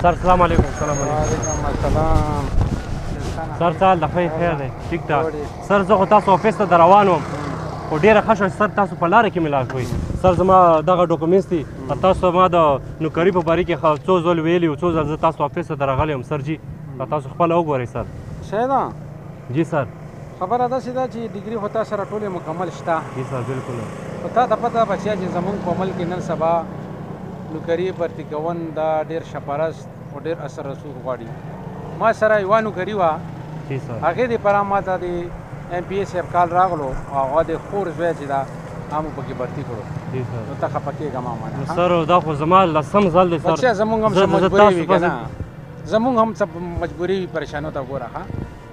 سر سلام علیکم سلام علیکم السلام سر سال د خیر خیر دی ټیک ټاک سر زه خو تاسو افیس ته در روان وم خو ډېره ښه شوه سر تاسو په لاره کې مې لاړ شوئ سر زما دغه ډاکومنټس دي تاسو ما د نوکري په باره کې څو ځل ویلي څو ځل زه تاسو افیس ته درغلی یم سر جي تاسو خپله وګورئ سر شه ده جی سر خبره داسې ده چې ډګري خو تا سره ټولې مکمل شته خو تا ته پته بچیا چې زمونږ په ملک کې نن سبا نوکري پرتي کون دا ډېر شپرست او ډېر اثر رسوخ غواړي ما سره یوه نوکري وه هغې دې پرا ما ته دې ایم پي اې صاحب کال راغلو او هغه دې خور زوی چې دا هغه پکې برتي کړو نو ته خپه کېږه ما منه سر دا خو زما لسم ځل دی سر بچیا زمونږ هم څه مجبوري وي که نه زمونږ هم څه مجبوري وي پریشانو ته ګوره ښه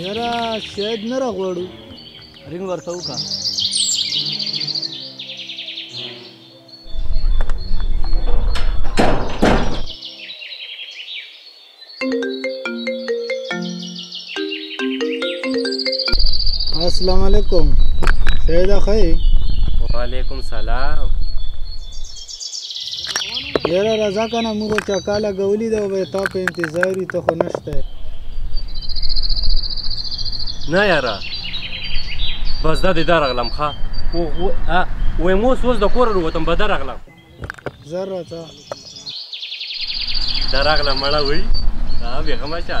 یاره شاید نه راغواړو رینګ ورته وکړه السلام علیکم شاید اخی وعلیکم سلام یاره راځه کنه موږ چکا لګولې ده به تا په انتظار یو ته خو نشته نه یاره بس دا دې درغلم ښه وایم اوس اوس د کوره وروتم به درغلم زر راته درغلم مړه وي بېغمه شه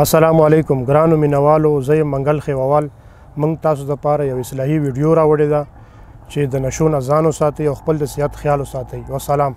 السلام علیکم ګرانو مینوالو زه یم منګل خیووال موږ تاسو د پاره یو اصلاحي ویډیو راوړې ده چې د نشو نه ځان وساتئ او خپل د صحت خیال وساتئ وسلام